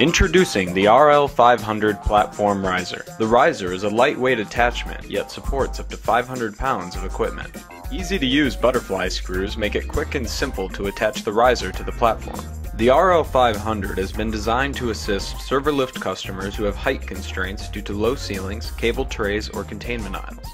Introducing the RL500 Platform Riser. The riser is a lightweight attachment, yet supports up to 500 pounds of equipment. Easy to use butterfly screws make it quick and simple to attach the riser to the platform. The RL500 has been designed to assist server lift customers who have height constraints due to low ceilings, cable trays, or containment aisles.